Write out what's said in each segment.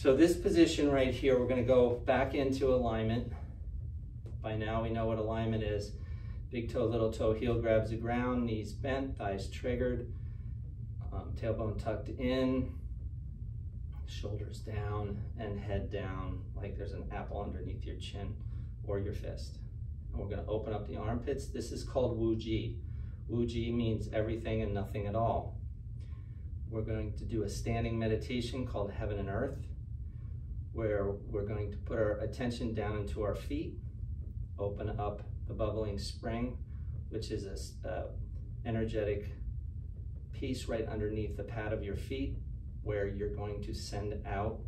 So this position right here, we're gonna go back into alignment. By now we know what alignment is. Big toe, little toe, heel grabs the ground, knees bent, thighs triggered, um, tailbone tucked in, shoulders down, and head down like there's an apple underneath your chin or your fist. And we're gonna open up the armpits. This is called Wu Ji. Wu Ji means everything and nothing at all. We're going to do a standing meditation called Heaven and Earth, where we're going to put our attention down into our feet, open up the bubbling spring, which is a, a uh, energetic piece right underneath the pad of your feet, where you're going to send out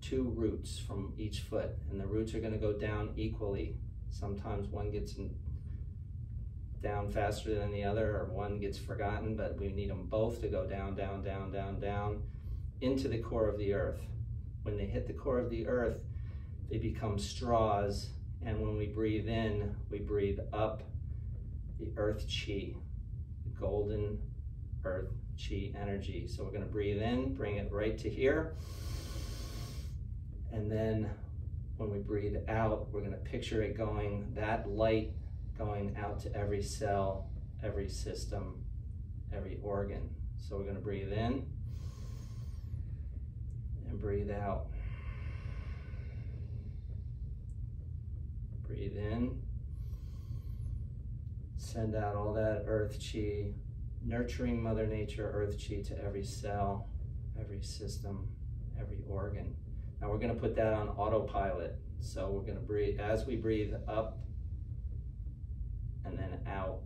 two roots from each foot, and the roots are going to go down equally. Sometimes one gets down faster than the other, or one gets forgotten, but we need them both to go down, down, down, down, down into the core of the earth. When they hit the core of the earth, they become straws, and when we breathe in, we breathe up the earth chi, the golden earth chi energy. So we're going to breathe in, bring it right to here. And then when we breathe out, we're going to picture it going, that light going out to every cell, every system, every organ. So we're going to breathe in and breathe out. Breathe in. Send out all that earth chi nurturing Mother Nature, Earth Chi to every cell, every system, every organ. Now we're going to put that on autopilot. So we're going to breathe, as we breathe up and then out,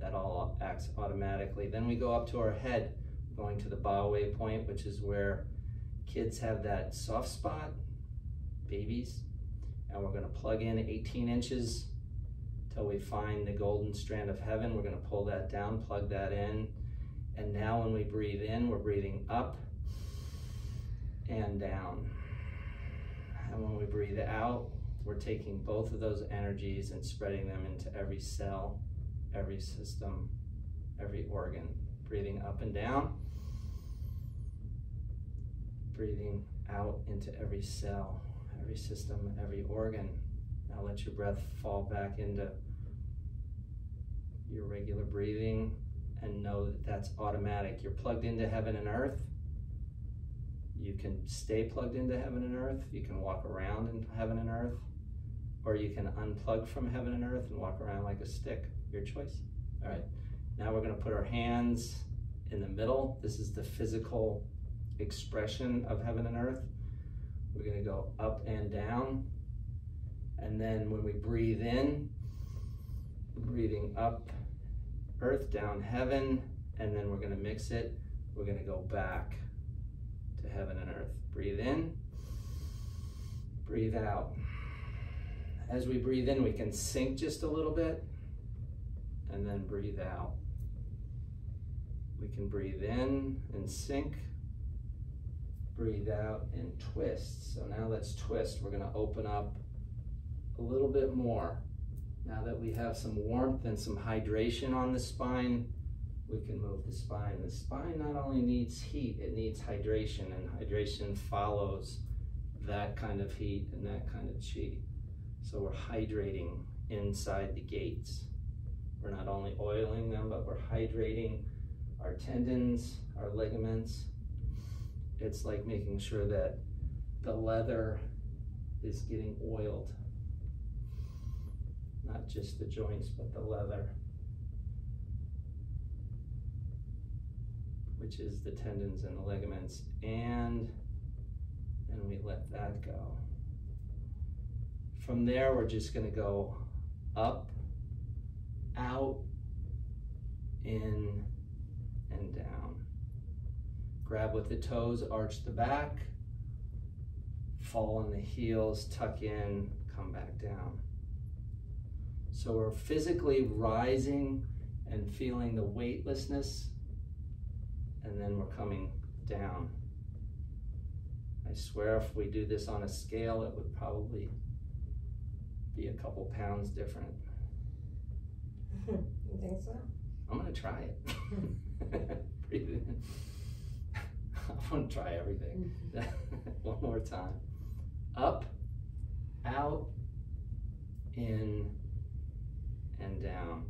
that all acts automatically. Then we go up to our head, going to the Bai Hui point, which is where kids have that soft spot, babies. And we're going to plug in 18 inches till we find the golden strand of heaven. We're going to pull that down, plug that in. And now when we breathe in, we're breathing up and down. And when we breathe out, we're taking both of those energies and spreading them into every cell, every system, every organ. Breathing up and down. Breathing out into every cell, every system, every organ. Now let your breath fall back into your regular breathing and know that that's automatic. You're plugged into heaven and earth. You can stay plugged into heaven and earth. You can walk around in heaven and earth. Or you can unplug from heaven and earth and walk around like a stick. Your choice. All right. Now we're going to put our hands in the middle. This is the physical expression of heaven and earth. We're going to go up and down. And then when we breathe in, breathing up, earth down heaven, and then we're going to mix it. We're going to go back to heaven and earth. Breathe in, breathe out. As we breathe in, we can sink just a little bit, and then breathe out. We can breathe in and sink, breathe out and twist. So now let's twist. We're going to open up a little bit more. Now that we have some warmth and some hydration on the spine, we can move the spine. The spine not only needs heat, it needs hydration, and hydration follows that kind of heat and that kind of chi. So we're hydrating inside the gates. We're not only oiling them, but we're hydrating our tendons, our ligaments. It's like making sure that the leather is getting oiled not just the joints, but the leather, which is the tendons and the ligaments, and then we let that go. From there, we're just gonna go up, out, in, and down. Grab with the toes, arch the back, fall on the heels, tuck in, come back down. So we're physically rising and feeling the weightlessness, and then we're coming down. I swear if we do this on a scale, it would probably be a couple pounds different. you think so? I'm gonna try it. Breathe in. I want to try everything. Mm-hmm. One more time. Up, out, in, and down.